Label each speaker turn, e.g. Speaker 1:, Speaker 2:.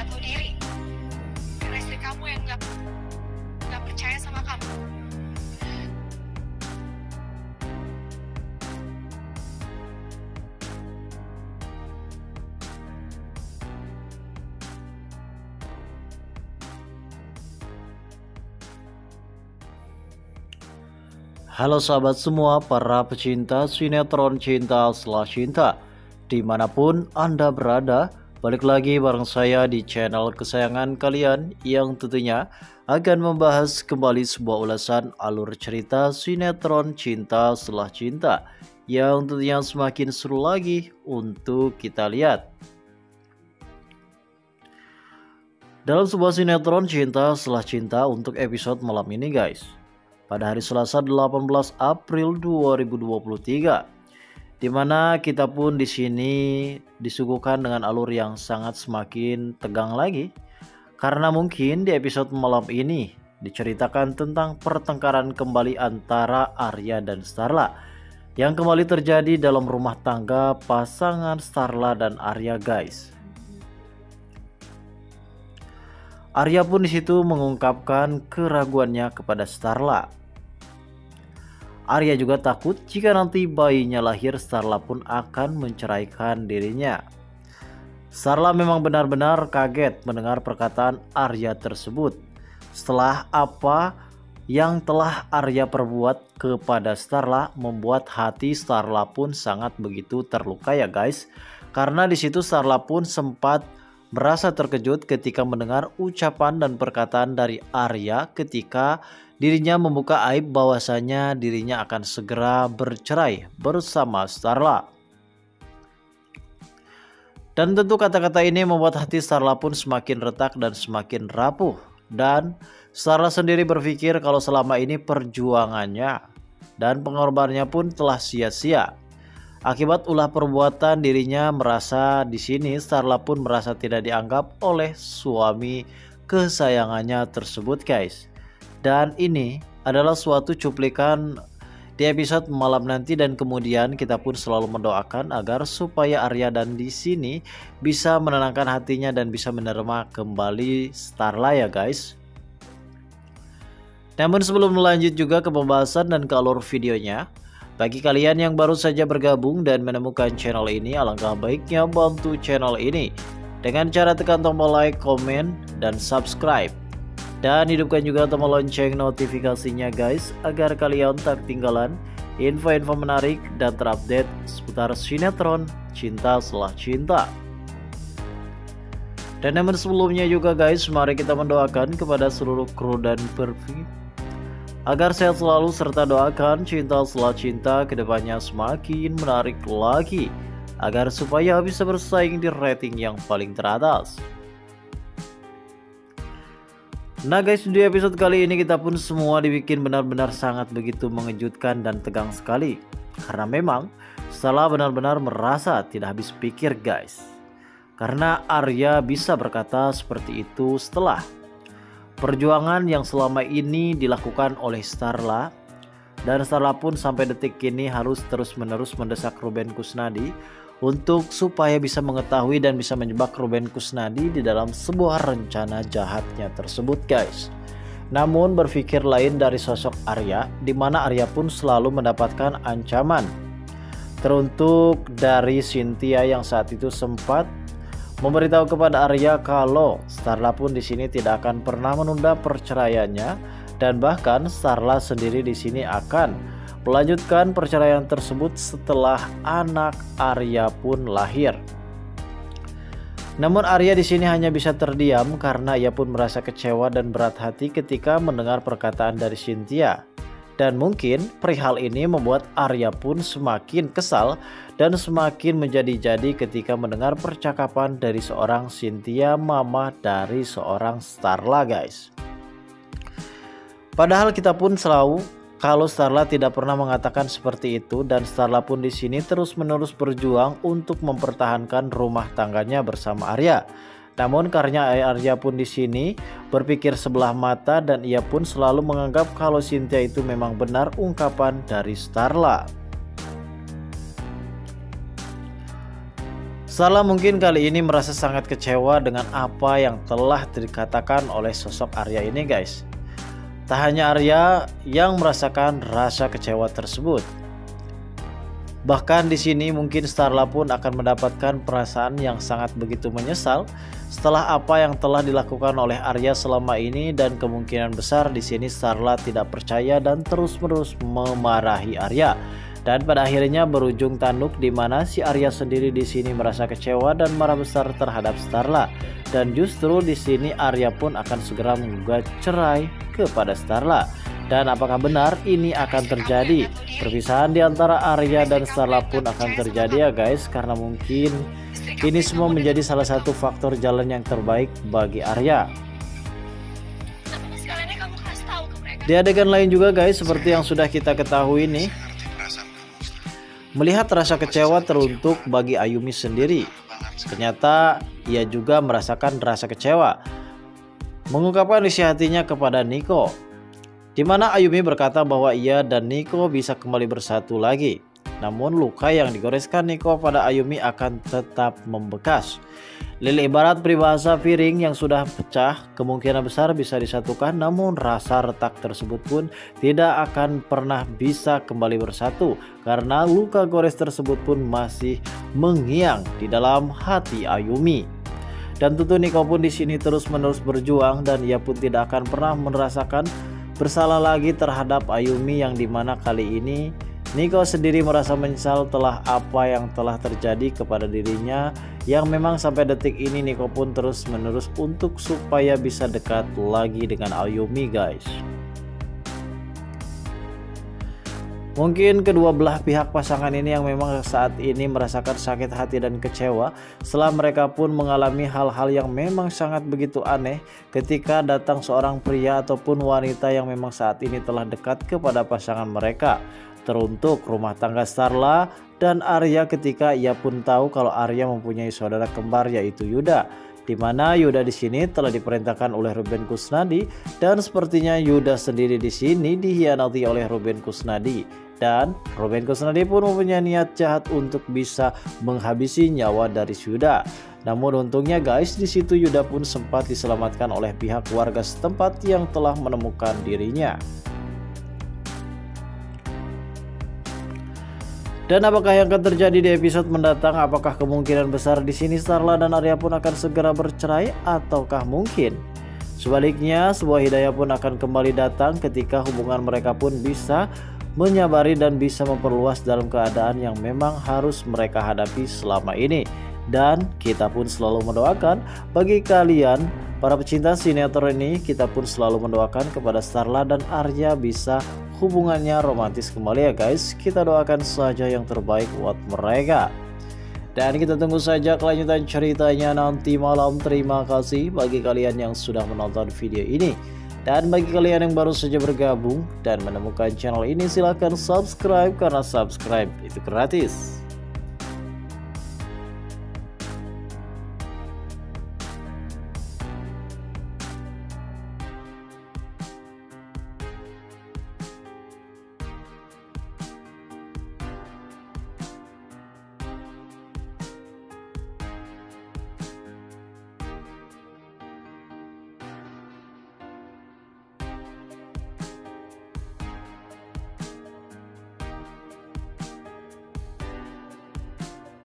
Speaker 1: nggak tahu diri. Karena istri kamu yang nggak nggak percaya sama kamu.
Speaker 2: Halo sahabat semua para pecinta sinetron cinta setelah cinta Di mana pun anda berada Balik lagi bareng saya di channel kesayangan kalian Yang tentunya akan membahas kembali sebuah ulasan alur cerita sinetron cinta setelah cinta Yang tentunya semakin seru lagi untuk kita lihat. Dalam sebuah sinetron cinta setelah cinta untuk episode malam ini guys. Pada hari Selasa 18 April 2023 di mana kita pun di sini disuguhkan dengan alur yang sangat semakin tegang lagi karena mungkin di episode malam ini diceritakan tentang pertengkaran kembali antara Arya dan Starla yang kembali terjadi dalam rumah tangga pasangan Starla dan Arya guys. Arya pun di situ mengungkapkan keraguannya kepada Starla Arya juga takut jika nanti bayinya lahir Starla pun akan menceraikan dirinya. Starla memang benar-benar kaget mendengar perkataan Arya tersebut. Setelah apa yang telah Arya perbuat kepada Starla membuat hati Starla pun sangat begitu terluka ya guys. Karena di situ Starla pun sempat merasa terkejut ketika mendengar ucapan dan perkataan dari Arya ketika dirinya membuka aib bahwasanya dirinya akan segera bercerai bersama Starla. Dan tentu kata-kata ini membuat hati Starla pun semakin retak dan semakin rapuh. Dan Starla sendiri berpikir kalau selama ini perjuangannya dan pengorbanannya pun telah sia-sia. Akibat ulah perbuatan dirinya merasa di sini Starla pun merasa tidak dianggap oleh suami kesayangannya tersebut guys. Dan ini adalah suatu cuplikan di episode malam nanti dan kemudian kita pun selalu mendoakan agar supaya Arya dan di sini bisa menenangkan hatinya dan bisa menerima kembali Starla ya guys. Namun sebelum melanjut juga ke pembahasan dan ke alur videonya, bagi kalian yang baru saja bergabung dan menemukan channel ini, alangkah baiknya bantu channel ini dengan cara tekan tombol like, komen, dan subscribe. Dan hidupkan juga tombol lonceng notifikasinya guys agar kalian tak ketinggalan info-info menarik dan terupdate seputar sinetron Cinta Setelah Cinta. Dan namun sebelumnya juga guys, mari kita mendoakan kepada seluruh kru dan pervi agar sehat selalu serta doakan cinta setelah cinta ke depannya semakin menarik lagi agar supaya bisa bersaing di rating yang paling teratas. Nah guys di episode kali ini kita pun semua dibikin benar-benar sangat begitu mengejutkan dan tegang sekali. Karena memang setelah benar-benar merasa tidak habis pikir guys. Karena Arya bisa berkata seperti itu setelah Perjuangan yang selama ini dilakukan oleh Starla. Dan Starla pun sampai detik ini harus terus-menerus mendesak Ruben Kusnadi untuk supaya bisa mengetahui dan bisa menjebak Ruben Kusnadi di dalam sebuah rencana jahatnya tersebut guys. Namun berpikir lain dari sosok Arya, di mana Arya pun selalu mendapatkan ancaman. Teruntuk dari Cynthia yang saat itu sempat memberitahu kepada Arya kalau Starla pun di sini tidak akan pernah menunda perceraiannya dan bahkan Starla sendiri di sini akan melanjutkan perceraian tersebut setelah anak Arya pun lahir. Namun Arya di sini hanya bisa terdiam karena ia pun merasa kecewa dan berat hati ketika mendengar perkataan dari Cynthia. Dan mungkin perihal ini membuat Arya pun semakin kesal dan semakin menjadi-jadi ketika mendengar percakapan dari seorang Cynthia mama dari seorang Starla guys. Padahal kita pun selalu kalau Starla tidak pernah mengatakan seperti itu dan Starla pun di sini terus-menerus berjuang untuk mempertahankan rumah tangganya bersama Arya. Namun karena Arya pun di sini berpikir sebelah mata dan ia pun selalu menganggap kalau Cynthia itu memang benar ungkapan dari Starla. Starla mungkin kali ini merasa sangat kecewa dengan apa yang telah dikatakan oleh sosok Arya ini guys. Tak hanya Arya yang merasakan rasa kecewa tersebut. Bahkan di sini mungkin Starla pun akan mendapatkan perasaan yang sangat begitu menyesal setelah apa yang telah dilakukan oleh Arya selama ini dan kemungkinan besar di sini Starla tidak percaya dan terus-menerus memarahi Arya dan pada akhirnya berujung tanduk di mana si Arya sendiri di sini merasa kecewa dan marah besar terhadap Starla. Dan justru di sini Arya pun akan segera menggugat cerai kepada Starla. Dan apakah benar ini akan terjadi? Perpisahan di antara Arya dan Starla pun akan terjadi ya guys. Karena mungkin ini semua menjadi salah satu faktor jalan yang terbaik bagi Arya. Di adegan lain juga guys seperti yang sudah kita ketahui nih Melihat rasa kecewa teruntuk bagi Ayumi sendiri, ternyata ia juga merasakan rasa kecewa. Mengungkapkan isi hatinya kepada Niko, di mana Ayumi berkata bahwa ia dan Niko bisa kembali bersatu lagi. Namun luka yang digoreskan Niko pada Ayumi akan tetap membekas. Lili ibarat peribahasa piring yang sudah pecah kemungkinan besar bisa disatukan namun rasa retak tersebut pun tidak akan pernah bisa kembali bersatu karena luka gores tersebut pun masih mengiang di dalam hati Ayumi. Dan tentu Niko pun di sini terus-menerus berjuang dan ia pun tidak akan pernah merasakan bersalah lagi terhadap Ayumi yang di mana kali ini Niko sendiri merasa menyesal telah apa yang telah terjadi kepada dirinya yang memang sampai detik ini Niko pun terus menerus untuk supaya bisa dekat lagi dengan Ayumi guys. Mungkin kedua belah pihak pasangan ini yang memang saat ini merasakan sakit hati dan kecewa setelah mereka pun mengalami hal-hal yang memang sangat begitu aneh ketika datang seorang pria ataupun wanita yang memang saat ini telah dekat kepada pasangan mereka teruntuk rumah tangga Starla dan Arya ketika ia pun tahu kalau Arya mempunyai saudara kembar yaitu Yuda di mana Yuda di sini telah diperintahkan oleh Ruben Kusnadi dan sepertinya Yuda sendiri di sini dihianati oleh Ruben Kusnadi dan Ruben Kusnadi pun mempunyai niat jahat untuk bisa menghabisi nyawa dari Yuda. Namun untungnya guys di situ Yuda pun sempat diselamatkan oleh pihak warga setempat yang telah menemukan dirinya. Dan apakah yang akan terjadi di episode mendatang? Apakah kemungkinan besar di sini Starla dan Arya pun akan segera bercerai ataukah mungkin sebaliknya sebuah hidayah pun akan kembali datang ketika hubungan mereka pun bisa menyabari dan bisa memperluas dalam keadaan yang memang harus mereka hadapi selama ini. Dan kita pun selalu mendoakan bagi kalian para pecinta sinetron ini kita pun selalu mendoakan kepada Starla dan Arya bisa hubungannya romantis kembali ya guys. Kita doakan saja yang terbaik buat mereka. Dan kita tunggu saja kelanjutan ceritanya nanti malam. Terima kasih bagi kalian yang sudah menonton video ini. Dan bagi kalian yang baru saja bergabung dan menemukan channel ini silahkan subscribe karena subscribe itu gratis